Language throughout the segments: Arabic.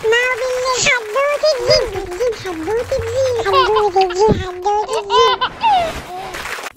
اسمعوا بالله حدوتة جين جين حدوتة جين حدوتة جين حدوتة جين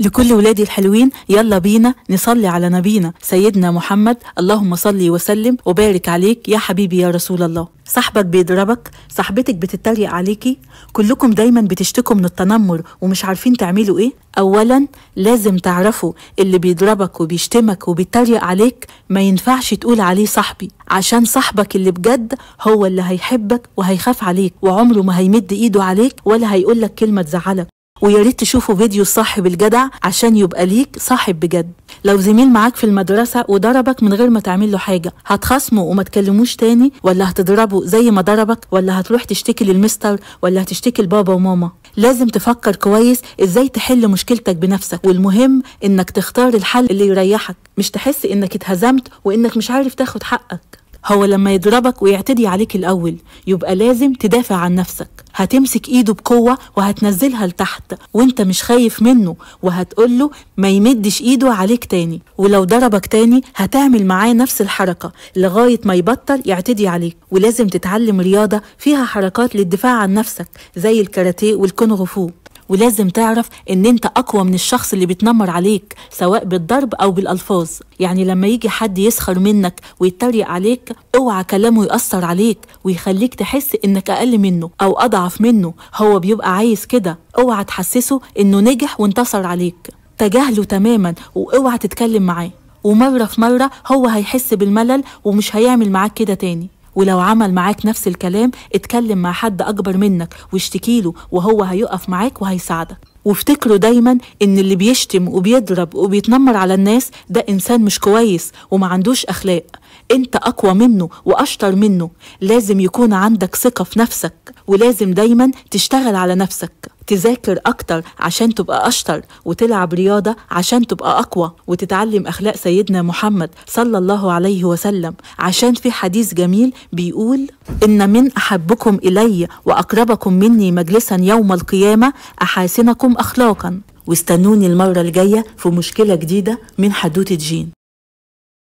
لكل ولادي الحلوين يلا بينا نصلي على نبينا سيدنا محمد. اللهم صلي وسلم وبارك عليك يا حبيبي يا رسول الله. صاحبك بيضربك صاحبتك بتتريق عليكي. كلكم دايما بتشتكوا من التنمر ومش عارفين تعملوا إيه. اولا لازم تعرفوا اللي بيضربك وبيشتمك وبيتريق عليك ما ينفعش تقول عليه صاحبي عشان صاحبك اللي بجد هو اللي هيحبك وهيخاف عليك وعمره ما هيمد إيده عليك ولا هيقولك كلمة تزعلك. ويا ريت تشوفوا فيديو الصاحب الجدع عشان يبقى ليك صاحب بجد. لو زميل معاك في المدرسة وضربك من غير ما تعمل له حاجة هتخاصمه وما تكلموش تاني ولا هتضربه زي ما ضربك ولا هتروح تشتكي للمستر ولا هتشتكي لبابا وماما. لازم تفكر كويس إزاي تحل مشكلتك بنفسك والمهم انك تختار الحل اللي يريحك مش تحس انك اتهزمت وانك مش عارف تاخد حقك. هو لما يضربك ويعتدي عليك الأول يبقى لازم تدافع عن نفسك. هتمسك إيده بقوة وهتنزلها لتحت وأنت مش خايف منه وهتقوله ما يمدش إيده عليك تاني. ولو ضربك تاني هتعمل معاه نفس الحركة لغاية ما يبطل يعتدي عليك. ولازم تتعلم رياضة فيها حركات للدفاع عن نفسك زي الكاراتيه والكونغ فو. ولازم تعرف إن أنت أقوى من الشخص اللي بيتنمر عليك سواء بالضرب أو بالألفاظ. يعني لما يجي حد يسخر منك ويتريق عليك أوعى كلامه يأثر عليك ويخليك تحس إنك أقل منه أو أضعف منه. هو بيبقى عايز كده. أوعى تحسسه إنه نجح وانتصر عليك. تجاهله تماما وأوعى تتكلم معاه. ومرة في مرة هو هيحس بالملل ومش هيعمل معاك كده تاني. ولو عمل معاك نفس الكلام اتكلم مع حد أكبر منك واشتكيله وهو هيقف معاك وهيساعدك. وافتكروا دايما إن اللي بيشتم وبيضرب وبيتنمر على الناس ده إنسان مش كويس وما عندوش أخلاق. أنت أقوى منه وأشطر منه. لازم يكون عندك ثقة في نفسك ولازم دايما تشتغل على نفسك. تذاكر أكتر عشان تبقى أشطر وتلعب رياضة عشان تبقى أقوى وتتعلم أخلاق سيدنا محمد صلى الله عليه وسلم. عشان في حديث جميل بيقول إن من أحبكم إلي وأقربكم مني مجلسا يوم القيامة أحاسنكم اخلاقا واستنوني المرة الجاية في مشكلة جديدة من حدوتة جين.